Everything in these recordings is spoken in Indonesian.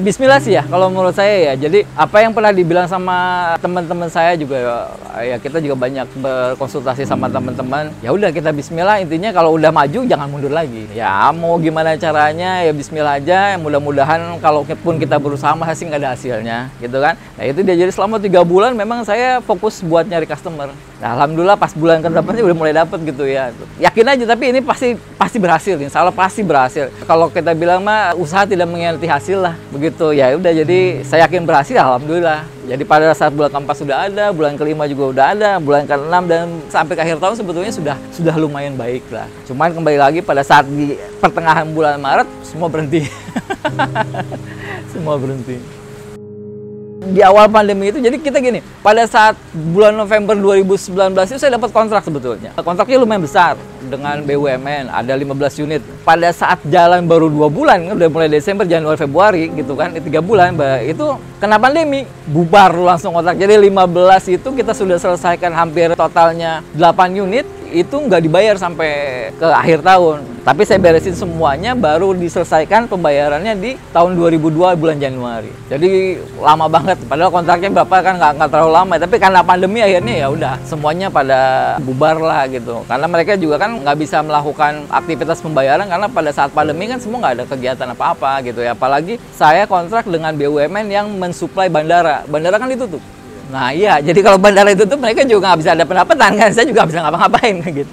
Bismillah sih ya, kalau menurut saya ya. Jadi apa yang pernah dibilang sama teman-teman saya juga ya kita juga banyak berkonsultasi sama teman-teman. Ya udah kita Bismillah. Intinya kalau udah maju jangan mundur lagi. Ya mau gimana caranya ya Bismillah aja. Mudah-mudahan kalau pun kita berusaha masih nggak ada hasilnya, gitu kan. Nah itu dia jadi selama tiga bulan memang saya fokus buat nyari customer. Nah, alhamdulillah pas bulan ke depannya udah mulai dapet gitu ya. Yakin aja tapi ini pasti pasti berhasil. Insya Allah pasti berhasil. Kalau kita bilang mah usaha tidak mengkhianati hasil lah. Begitu ya udah jadi saya yakin berhasil alhamdulillah. Jadi pada saat bulan keempat sudah ada, bulan kelima juga udah ada, bulan keenam dan sampai ke akhir tahun sebetulnya sudah sudah lumayan baik lah. Cuman kembali lagi pada saat di pertengahan bulan Maret semua berhenti. semua berhenti di awal pandemi itu jadi kita gini pada saat bulan November 2019 itu saya dapat kontrak sebetulnya. Kontraknya lumayan besar dengan BUMN ada 15 unit. Pada saat jalan baru dua bulan udah mulai Desember Januari Februari gitu kan tiga bulan itu kena pandemi bubar langsung kontrak. Jadi 15 itu kita sudah selesaikan hampir totalnya 8 unit itu nggak dibayar sampai ke akhir tahun. Tapi saya beresin semuanya baru diselesaikan pembayarannya di tahun 2002 bulan Januari. Jadi lama banget. Padahal kontraknya berapa kan nggak terlalu lama. Tapi karena pandemi akhirnya ya udah semuanya pada bubar lah gitu. Karena mereka juga kan nggak bisa melakukan aktivitas pembayaran karena pada saat pandemi kan semua nggak ada kegiatan apa-apa gitu ya. Apalagi saya kontrak dengan BUMN yang mensuplai bandara. Bandara kan ditutup. Nah iya, jadi kalau bandara itu tuh mereka juga nggak bisa ada pendapatan kan, saya juga bisa ngapa-ngapain gitu.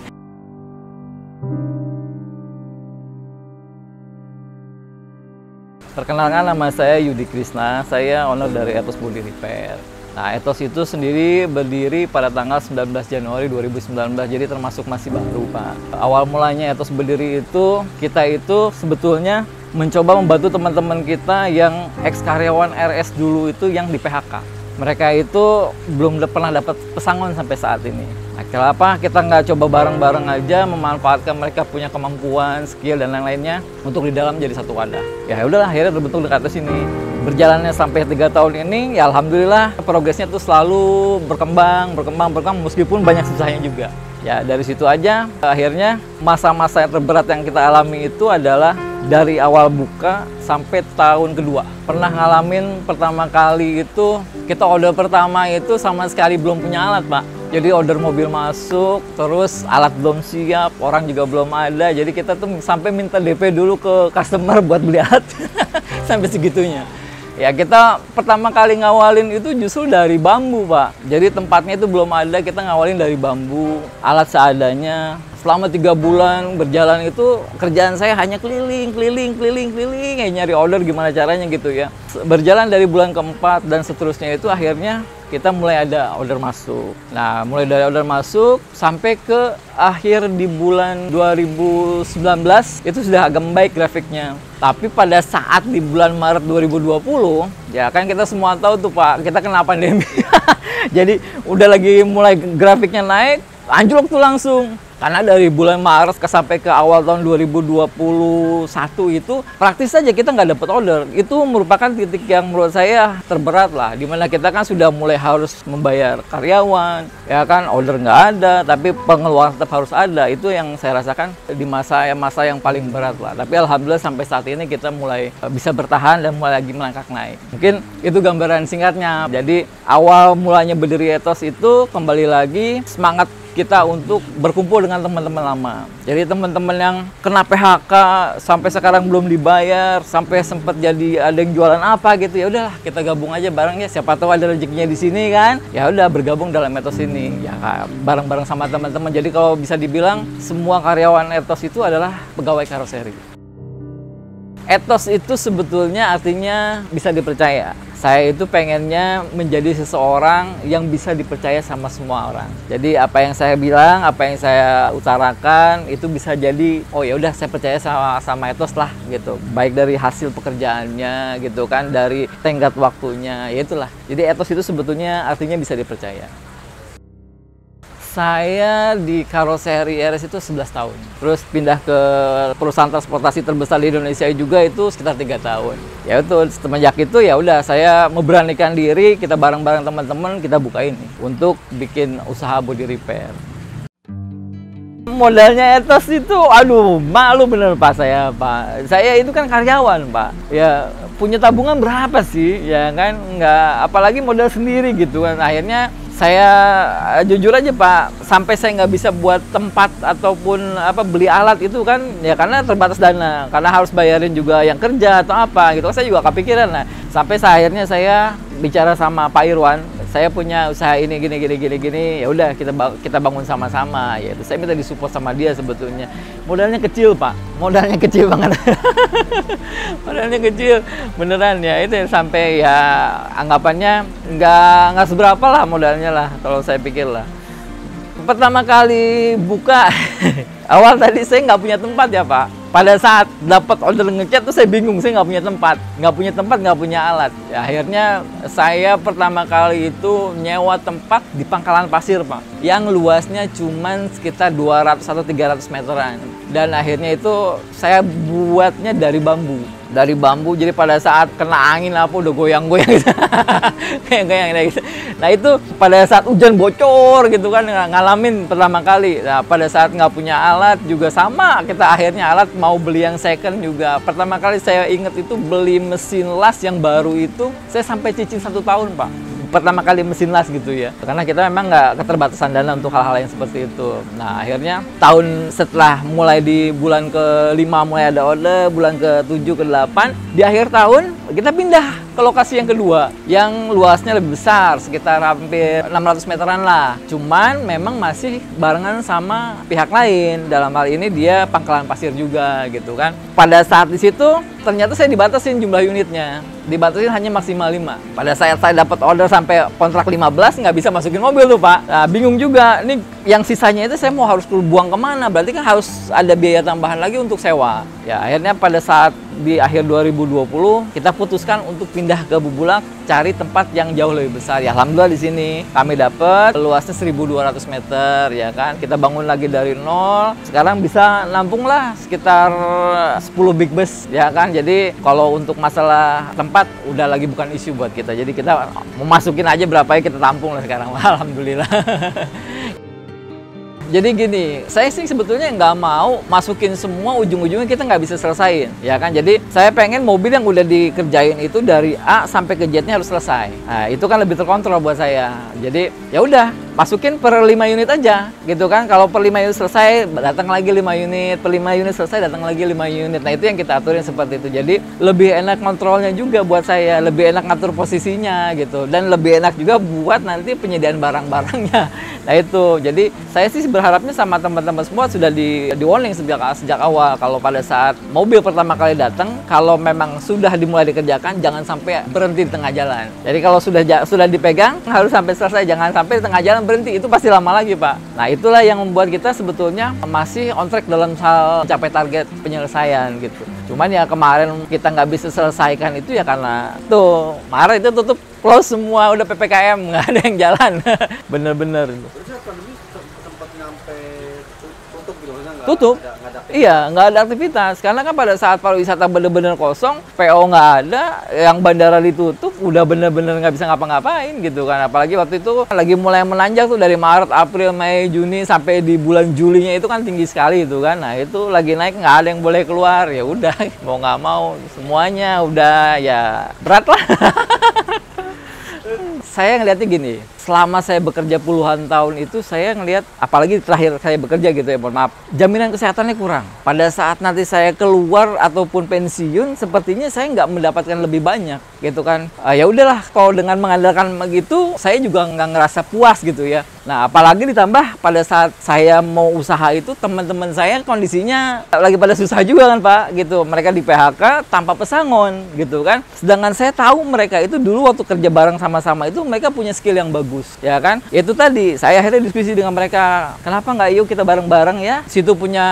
Perkenalkan nama saya Yudi Krisna, saya owner dari Etos Body Repair. Nah, Etos itu sendiri berdiri pada tanggal 19 Januari 2019, jadi termasuk masih baru, Pak. Awal mulanya Etos berdiri itu, kita itu sebetulnya mencoba membantu teman-teman kita yang ex-karyawan RS dulu itu yang di PHK mereka itu belum pernah dapat pesangon sampai saat ini. Nah, kenapa kita nggak coba bareng-bareng aja memanfaatkan mereka punya kemampuan, skill dan lain-lainnya untuk di dalam jadi satu wadah. Ya udahlah akhirnya terbentuk dekat sini. Berjalannya sampai tiga tahun ini, ya alhamdulillah progresnya tuh selalu berkembang, berkembang, berkembang meskipun banyak susahnya juga. Ya dari situ aja akhirnya masa-masa yang terberat yang kita alami itu adalah dari awal buka sampai tahun kedua. Pernah ngalamin pertama kali itu, kita order pertama itu sama sekali belum punya alat, Pak. Jadi order mobil masuk, terus alat belum siap, orang juga belum ada. Jadi kita tuh sampai minta DP dulu ke customer buat beli alat. sampai segitunya. Ya kita pertama kali ngawalin itu justru dari bambu, Pak. Jadi tempatnya itu belum ada, kita ngawalin dari bambu, alat seadanya, selama tiga bulan berjalan itu kerjaan saya hanya keliling, keliling, keliling, keliling, ya nyari order gimana caranya gitu ya. Berjalan dari bulan keempat dan seterusnya itu akhirnya kita mulai ada order masuk. Nah, mulai dari order masuk sampai ke akhir di bulan 2019 itu sudah agak baik grafiknya. Tapi pada saat di bulan Maret 2020, ya kan kita semua tahu tuh Pak, kita kena pandemi. Jadi udah lagi mulai grafiknya naik, anjlok tuh langsung karena dari bulan Maret ke sampai ke awal tahun 2021 itu praktis saja kita nggak dapat order. Itu merupakan titik yang menurut saya terberat lah. Di mana kita kan sudah mulai harus membayar karyawan, ya kan order nggak ada, tapi pengeluaran tetap harus ada. Itu yang saya rasakan di masa masa yang paling berat lah. Tapi alhamdulillah sampai saat ini kita mulai bisa bertahan dan mulai lagi melangkah naik. Mungkin itu gambaran singkatnya. Jadi awal mulanya berdiri etos itu kembali lagi semangat kita untuk berkumpul dengan teman-teman lama. Jadi teman-teman yang kena PHK sampai sekarang belum dibayar, sampai sempat jadi ada yang jualan apa gitu ya udahlah kita gabung aja bareng ya siapa tahu ada rezekinya di sini kan. Ya udah bergabung dalam etos ini ya bareng-bareng sama teman-teman. Jadi kalau bisa dibilang semua karyawan etos itu adalah pegawai karoseri. Etos itu sebetulnya artinya bisa dipercaya. Saya itu pengennya menjadi seseorang yang bisa dipercaya sama semua orang. Jadi apa yang saya bilang, apa yang saya utarakan itu bisa jadi oh ya udah saya percaya sama sama etos lah gitu. Baik dari hasil pekerjaannya gitu kan, dari tenggat waktunya, ya itulah. Jadi etos itu sebetulnya artinya bisa dipercaya. Saya di karoseri RS itu 11 tahun. Terus pindah ke perusahaan transportasi terbesar di Indonesia juga itu sekitar tiga tahun. Ya itu semenjak itu ya udah saya memberanikan diri kita bareng-bareng teman-teman kita buka ini untuk bikin usaha body repair. Modalnya etos itu aduh malu bener pak saya pak. Saya itu kan karyawan pak. Ya punya tabungan berapa sih? Ya kan nggak apalagi modal sendiri gitu kan. Akhirnya saya eh, jujur aja Pak, sampai saya nggak bisa buat tempat ataupun apa beli alat itu kan ya karena terbatas dana, karena harus bayarin juga yang kerja atau apa gitu. Saya juga kepikiran lah. Sampai akhirnya saya bicara sama Pak Irwan, saya punya usaha ini gini gini gini gini. Ya udah kita kita bangun sama-sama ya itu. Saya minta disupport sama dia sebetulnya. Modalnya kecil pak. Modalnya kecil banget. Modalnya kecil beneran ya. Itu sampai ya anggapannya nggak nggak seberapa lah modalnya lah kalau saya pikir lah. Pertama kali buka awal tadi saya nggak punya tempat ya pak pada saat dapat order ngecat tuh saya bingung saya nggak punya tempat. Nggak punya tempat nggak punya alat. Ya, akhirnya saya pertama kali itu nyewa tempat di pangkalan pasir pak. Yang luasnya cuma sekitar 200 atau 300 meteran dan akhirnya itu saya buatnya dari bambu dari bambu jadi pada saat kena angin apa udah goyang-goyang gitu. goyang gitu. Nah itu pada saat hujan bocor gitu kan ngalamin pertama kali. Nah pada saat nggak punya alat juga sama kita akhirnya alat mau beli yang second juga. Pertama kali saya inget itu beli mesin las yang baru itu saya sampai cicil satu tahun pak pertama kali mesin las gitu ya. Karena kita memang nggak keterbatasan dana untuk hal-hal yang seperti itu. Nah akhirnya tahun setelah mulai di bulan ke-5 mulai ada order bulan ke-7 ke-8 di akhir tahun kita pindah ke lokasi yang kedua yang luasnya lebih besar sekitar hampir 600 meteran lah. Cuman memang masih barengan sama pihak lain. Dalam hal ini dia pangkalan pasir juga gitu kan. Pada saat di situ ternyata saya dibatasin jumlah unitnya. Dibatasin hanya maksimal 5 pada saat saya dapat order sampai kontrak 15 nggak bisa masukin mobil tuh pak. Nah, bingung juga. Ini yang sisanya itu saya mau harus buang ke mana? Berarti kan harus ada biaya tambahan lagi untuk sewa. Ya akhirnya pada saat di akhir 2020 kita putuskan untuk pindah ke Bubulak cari tempat yang jauh lebih besar. Ya alhamdulillah di sini kami dapat luasnya 1200 meter ya kan? Kita bangun lagi dari nol sekarang bisa nampung lah sekitar 10 big bus ya kan? Jadi kalau untuk masalah tempat udah lagi bukan isu buat kita. Jadi kita memasukin aja berapa ya kita tampung lah sekarang. Alhamdulillah jadi gini, saya sih sebetulnya nggak mau masukin semua ujung-ujungnya kita nggak bisa selesaiin, ya kan? Jadi saya pengen mobil yang udah dikerjain itu dari A sampai ke Z-nya harus selesai. Nah, itu kan lebih terkontrol buat saya. Jadi ya udah, masukin per 5 unit aja gitu kan? Kalau per 5 unit selesai datang lagi 5 unit. Per 5 unit selesai datang lagi 5 unit. Nah itu yang kita aturin seperti itu. Jadi lebih enak kontrolnya juga buat saya. Lebih enak ngatur posisinya gitu. Dan lebih enak juga buat nanti penyediaan barang-barangnya. Nah itu. Jadi saya sih berharapnya sama teman-teman semua sudah di, di warning sejak sejak awal. Kalau pada saat mobil pertama kali datang kalau memang sudah dimulai dikerjakan jangan sampai berhenti di tengah jalan. Jadi kalau sudah sudah dipegang harus sampai selesai. Jangan sampai di tengah jalan berhenti itu pasti lama lagi pak. Nah itulah yang membuat kita sebetulnya masih on track dalam hal mencapai target penyelesaian gitu. Cuman ya kemarin kita nggak bisa selesaikan itu ya karena tuh Maret itu tutup close semua udah PPKM nggak ada yang jalan. Bener-bener tutup Iya, nggak ada aktivitas. Karena kan pada saat pariwisata bener-bener kosong, PO nggak ada, yang bandara ditutup, udah bener-bener nggak bisa ngapa-ngapain gitu kan. Apalagi waktu itu lagi mulai menanjak tuh dari Maret, April, Mei, Juni sampai di bulan Julinya itu kan tinggi sekali itu kan. Nah itu lagi naik nggak ada yang boleh keluar. Ya udah, mau nggak mau semuanya udah ya berat lah. saya ngeliatnya gini, selama saya bekerja puluhan tahun itu saya ngelihat apalagi terakhir saya bekerja gitu ya mohon maaf jaminan kesehatannya kurang. Pada saat nanti saya keluar ataupun pensiun sepertinya saya nggak mendapatkan lebih banyak gitu kan. Uh, ya udahlah kalau dengan mengandalkan begitu saya juga nggak ngerasa puas gitu ya nah apalagi ditambah pada saat saya mau usaha itu teman-teman saya kondisinya lagi pada susah juga kan pak gitu. Mereka di PHK tanpa pesangon gitu kan. Sedangkan saya tahu mereka itu dulu waktu kerja bareng sama-sama itu mereka punya skill yang bagus ya kan. Itu tadi saya akhirnya diskusi dengan mereka kenapa nggak yuk kita bareng-bareng ya? Situ punya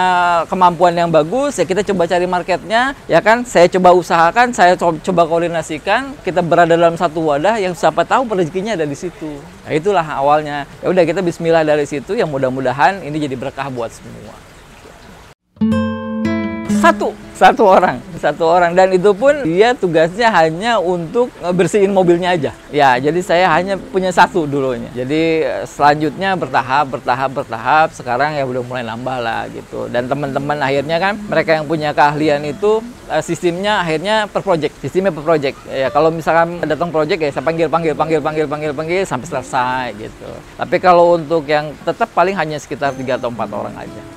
kemampuan yang bagus ya kita coba cari marketnya ya kan. Saya coba usahakan saya coba koordinasikan kita berada dalam satu wadah yang siapa tahu rezekinya ada di situ nah itulah awalnya. Ya udah kita Bismillah dari situ. Yang mudah-mudahan ini jadi berkah buat semua Satu, satu orang, satu orang dan itu pun dia tugasnya hanya untuk bersihin mobilnya aja. Ya, jadi saya hanya punya satu dulunya. Jadi selanjutnya bertahap, bertahap, bertahap. Sekarang ya udah mulai nambah lah gitu. Dan teman-teman akhirnya kan mereka yang punya keahlian itu eh, sistemnya akhirnya per project, sistemnya per project. Ya kalau misalkan datang project ya saya panggil, panggil, panggil, panggil, panggil, panggil sampai selesai gitu. Tapi kalau untuk yang tetap paling hanya sekitar tiga atau empat orang aja.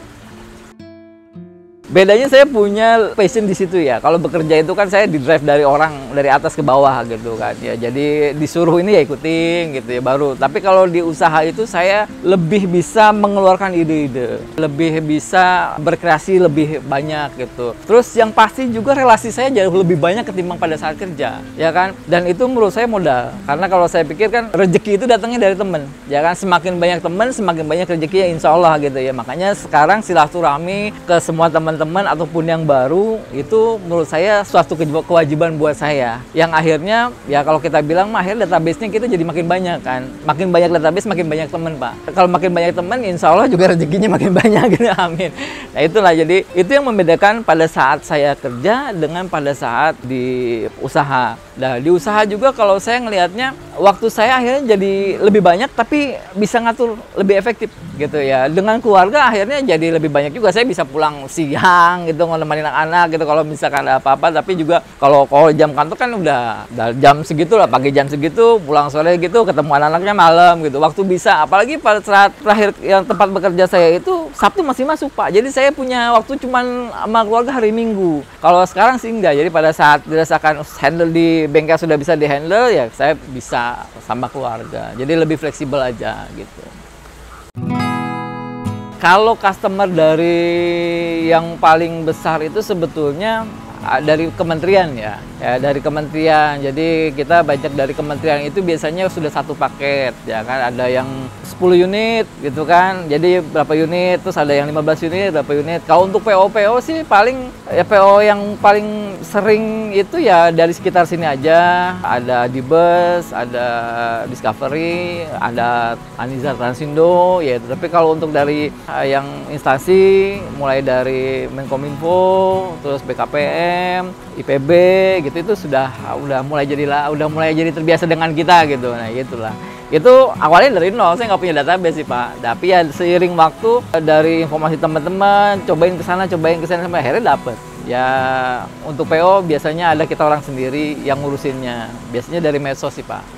Bedanya saya punya passion di situ ya. Kalau bekerja itu kan saya di drive dari orang dari atas ke bawah gitu kan ya. Jadi disuruh ini ya ikutin gitu ya baru. Tapi kalau di usaha itu saya lebih bisa mengeluarkan ide-ide, lebih bisa berkreasi lebih banyak gitu. Terus yang pasti juga relasi saya jauh lebih banyak ketimbang pada saat kerja, ya kan? Dan itu menurut saya modal. Karena kalau saya pikir kan rezeki itu datangnya dari temen, ya kan? Semakin banyak teman, semakin banyak rezekinya insya Allah gitu ya. Makanya sekarang silaturahmi ke semua teman teman-teman ataupun yang baru itu menurut saya suatu kewajiban buat saya. Yang akhirnya ya kalau kita bilang mah akhirnya database-nya kita jadi makin banyak kan. Makin banyak database makin banyak teman pak. Kalau makin banyak teman insya Allah juga rezekinya makin banyak gitu. Amin. Nah itulah. Jadi itu yang membedakan pada saat saya kerja dengan pada saat di usaha. Nah di usaha juga kalau saya ngelihatnya waktu saya akhirnya jadi lebih banyak tapi bisa ngatur lebih efektif gitu ya. Dengan keluarga akhirnya jadi lebih banyak juga. Saya bisa pulang siang gitu nemenin anak-anak gitu kalau misalkan ada apa-apa. Tapi juga kalau kalau jam kantor kan udah, udah jam segitu lah pagi jam segitu pulang sore gitu ketemu anak-anaknya malam gitu waktu bisa. Apalagi pada saat terakhir yang tempat bekerja saya itu Sabtu masih masuk pak. Jadi saya punya waktu cuman sama keluarga hari Minggu. Kalau sekarang sih enggak. Jadi pada saat dirasakan handle di bengkel sudah bisa dihandle ya saya bisa sama keluarga. Jadi lebih fleksibel aja gitu. Kalau customer dari yang paling besar itu sebetulnya dari kementerian ya, ya dari kementerian. Jadi kita banyak dari kementerian itu biasanya sudah satu paket ya kan. Ada yang 10 unit gitu kan. Jadi berapa unit, terus ada yang 15 unit, berapa unit. Kalau untuk PO PO sih paling ya PO yang paling sering itu ya dari sekitar sini aja. Ada di bus, ada Discovery, ada Anizar Transindo ya. Tapi kalau untuk dari uh, yang instansi mulai dari Menkominfo, terus BKPM, IPB gitu itu sudah udah mulai jadilah udah mulai jadi terbiasa dengan kita gitu. Nah, gitulah. Itu awalnya dari nol saya nggak punya database sih pak. Tapi ya seiring waktu dari informasi teman-teman cobain ke sana cobain ke sana sampai akhirnya dapet. Ya untuk PO biasanya ada kita orang sendiri yang ngurusinnya. Biasanya dari medsos sih pak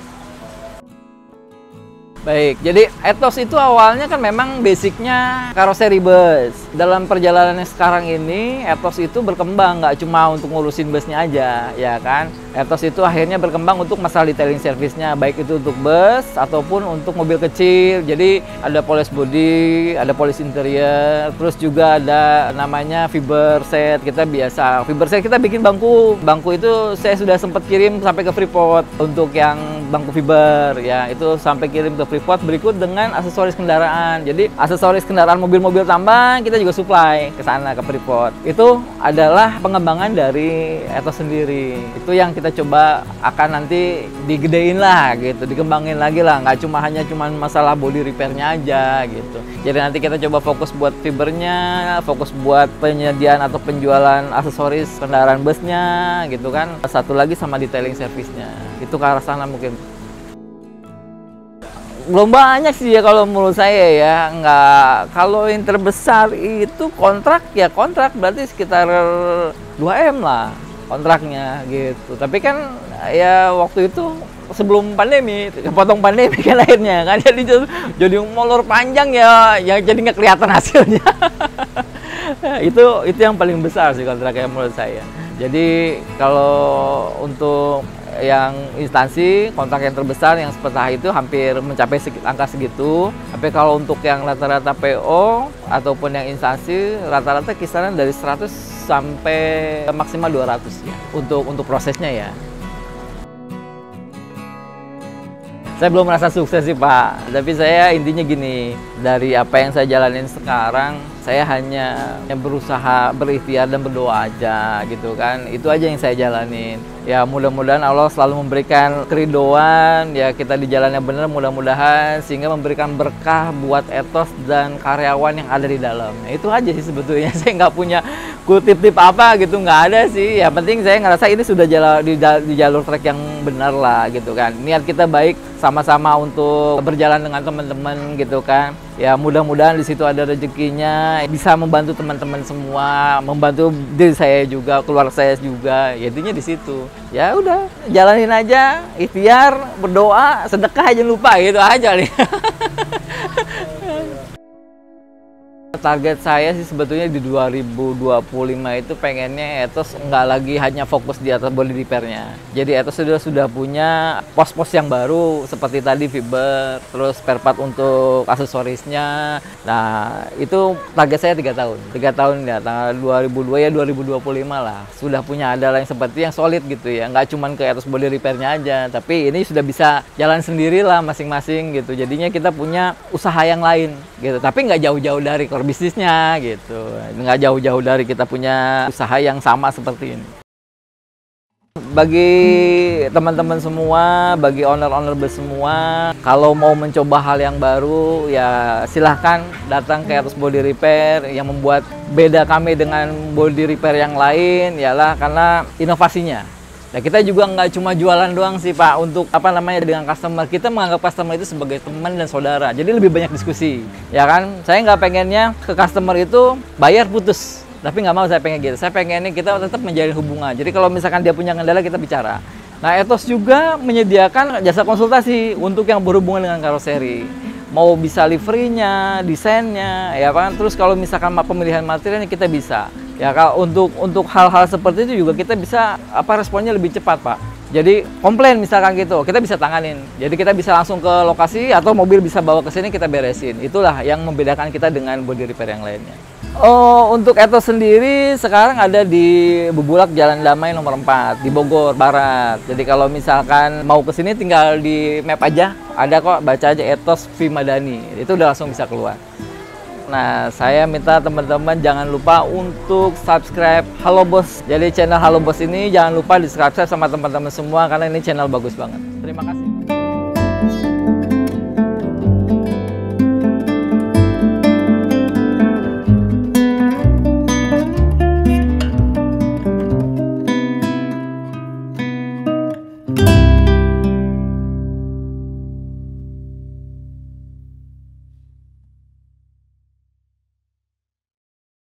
Baik, jadi Ethos itu awalnya kan memang basicnya karoseri bus. Dalam perjalanannya sekarang ini, Ethos itu berkembang nggak cuma untuk ngurusin busnya aja, ya kan? Ethos itu akhirnya berkembang untuk masalah detailing service-nya, baik itu untuk bus ataupun untuk mobil kecil. Jadi ada polis body, ada polis interior, terus juga ada namanya fiber set. Kita biasa fiber set kita bikin bangku. Bangku itu saya sudah sempat kirim sampai ke Freeport untuk yang bangku fiber, ya itu sampai kirim ke Freeport berikut dengan aksesoris kendaraan. Jadi aksesoris kendaraan mobil-mobil tambang kita juga supply ke sana ke Freeport. Itu adalah pengembangan dari Etos sendiri. Itu yang kita coba akan nanti digedein lah gitu, dikembangin lagi lah. Nggak cuma hanya cuma masalah body repairnya aja gitu. Jadi nanti kita coba fokus buat fibernya, fokus buat penyediaan atau penjualan aksesoris kendaraan busnya gitu kan. Satu lagi sama detailing servisnya. Itu ke arah sana mungkin belum banyak sih ya kalau menurut saya ya. Nggak kalau yang terbesar itu kontrak ya kontrak berarti sekitar 2 m lah kontraknya gitu. Tapi kan ya waktu itu sebelum pandemi kepotong pandemi kan akhirnya kan. Jadi jadi molor panjang ya yang jadi nggak kelihatan hasilnya. Itu itu yang paling besar sih kontraknya menurut saya. Jadi kalau untuk yang instansi kontrak yang terbesar yang seperti itu hampir mencapai angka segitu. Tapi kalau untuk yang rata-rata PO ataupun yang instansi rata-rata kisaran dari 100 sampai maksimal 200 ya untuk untuk prosesnya ya. Saya belum merasa sukses sih Pak, tapi saya intinya gini, dari apa yang saya jalanin sekarang, Saya hanya berusaha berikhtiar dan berdoa aja gitu kan. Itu aja yang saya jalanin. Ya mudah-mudahan Allah selalu memberikan keridoan ya kita di jalan yang benar mudah-mudahan sehingga memberikan berkah buat etos dan karyawan yang ada di dalam. Nah, itu aja sih sebetulnya. Saya nggak punya kutip-tip apa gitu nggak ada sih. Ya penting saya ngerasa ini sudah jalan di, di jalur trek yang benar lah gitu kan. Niat kita baik sama-sama untuk berjalan dengan teman-teman gitu kan ya mudah-mudahan di situ ada rezekinya. Bisa membantu teman-teman semua membantu diri saya juga keluarga saya juga. Ya intinya di situ. Ya udah jalanin aja. Ikhtiar berdoa sedekah aja lupa gitu aja nih Target saya sih sebetulnya di 2025 itu pengennya Etos nggak lagi hanya fokus di atas body repairnya. Jadi Etos sudah sudah punya pos-pos yang baru seperti tadi fiber, terus spare part untuk aksesorisnya. Nah itu target saya tiga tahun, tiga tahun ya tanggal 2002 ya 2025 lah. Sudah punya ada yang seperti yang solid gitu ya, nggak cuma ke Etos body repairnya aja, tapi ini sudah bisa jalan sendiri lah masing-masing gitu. Jadinya kita punya usaha yang lain gitu, tapi nggak jauh-jauh dari core bisnisnya gitu. Nggak jauh-jauh dari kita punya usaha yang sama seperti ini. Bagi teman-teman semua, bagi owner-owner semua, kalau mau mencoba hal yang baru, ya silahkan datang ke Eros Body Repair. Yang membuat beda kami dengan body repair yang lain, ialah karena inovasinya. Nah kita juga nggak cuma jualan doang sih Pak. Untuk apa namanya dengan customer. Kita menganggap customer itu sebagai teman dan saudara. Jadi lebih banyak diskusi ya kan? Saya nggak pengennya ke customer itu bayar putus. Tapi nggak mau saya pengen gitu. Saya pengennya kita tetap menjalin hubungan. Jadi kalau misalkan dia punya kendala kita bicara. Nah Etos juga menyediakan jasa konsultasi untuk yang berhubungan dengan karoseri. Mau bisa liverynya, desainnya, ya kan. Terus kalau misalkan pemilihan materialnya kita bisa. Ya kalau untuk untuk hal-hal seperti itu juga kita bisa apa responnya lebih cepat pak. Jadi komplain misalkan gitu, kita bisa tanganin. Jadi kita bisa langsung ke lokasi atau mobil bisa bawa ke sini kita beresin. Itulah yang membedakan kita dengan body repair yang lainnya. Oh, untuk Eto sendiri sekarang ada di Bubulak Jalan Damai nomor 4 di Bogor Barat. Jadi kalau misalkan mau ke sini tinggal di map aja, ada kok baca aja Etos Vimadani. Itu udah langsung bisa keluar. Nah, saya minta teman-teman jangan lupa untuk subscribe Halo Bos. Jadi channel Halo Bos ini jangan lupa di subscribe sama teman-teman semua karena ini channel bagus banget. Terima kasih.